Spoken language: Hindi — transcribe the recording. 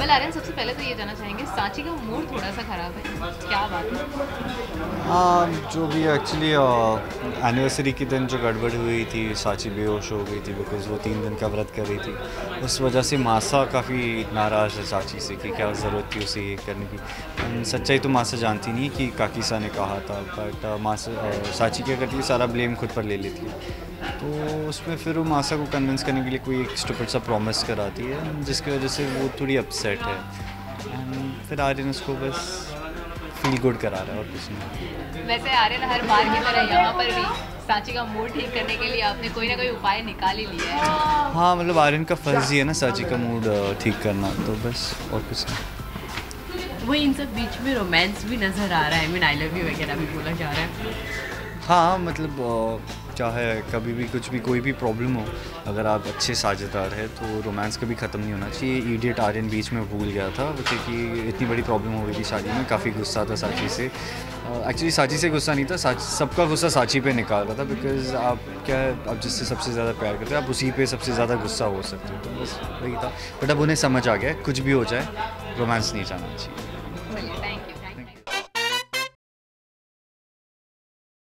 वेल सबसे पहले तो ये चाहेंगे, सांची का मूड थोड़ा सा खराब है। क्या बात है? हाँ जो भी एक्चुअली एनिवर्सरी के दिन जो गड़बड़ हुई थी, साची बेहोश हो गई थी बिकॉज़ वो तीन दिन का व्रत कर रही थी, उस वजह से मासा काफ़ी नाराज़ है साची से कि क्या ज़रूरत थी उसे ये करने की। सच्चाई तो मासा जानती नहीं कि काकीसा ने कहा था बट मासा साची क्या करती है सारा ब्लेम खुद पर ले लेती है। तो उसमें फिर वो मासा को कन्विंस करने के लिए कोई एक स्टूपिड सा प्रॉमिस कराती है जिसकी वजह से वो थोड़ी अपसेट है। एंड फिर आर्यन उसको बस फील गुड करा रहा है और कुछ नहीं। वैसे आर्यन हर बार की तरह यहाँ पर भी सांची का मूड ठीक करने के लिए आपने कोई ना कोई उपाय निकाल ही लिया है। हाँ मतलब आर्यन का फ़र्ज़ ही है ना साची का मूड ठीक करना तो बस और कुछ नहीं। वही इन सब बीच में रोमांस भी नज़र आ रहा है। I mean I love you वगैरह भी बोला जा रहा है। हाँ मतलब चाहे कभी भी कुछ भी, कोई भी प्रॉब्लम हो, अगर आप अच्छे साझेदार हैं तो रोमांस कभी ख़त्म नहीं होना चाहिए। ईडियट आर्यन बीच में भूल गया था क्योंकि इतनी बड़ी प्रॉब्लम हो गई थी शादी में, काफ़ी गुस्सा था साची से। एक्चुअली साची से गुस्सा नहीं था सबका गुस्सा साची पे निकाल रहा था बिकॉज़ आप क्या है, आप जिससे सबसे ज़्यादा प्यार करते हैं, आप उसी पे सबसे ज़्यादा गुस्सा हो सकते हो। तो बस वही था। बट अब उन्हें समझ आ गया कुछ भी हो जाए रोमांस नहीं जाना चाहिए।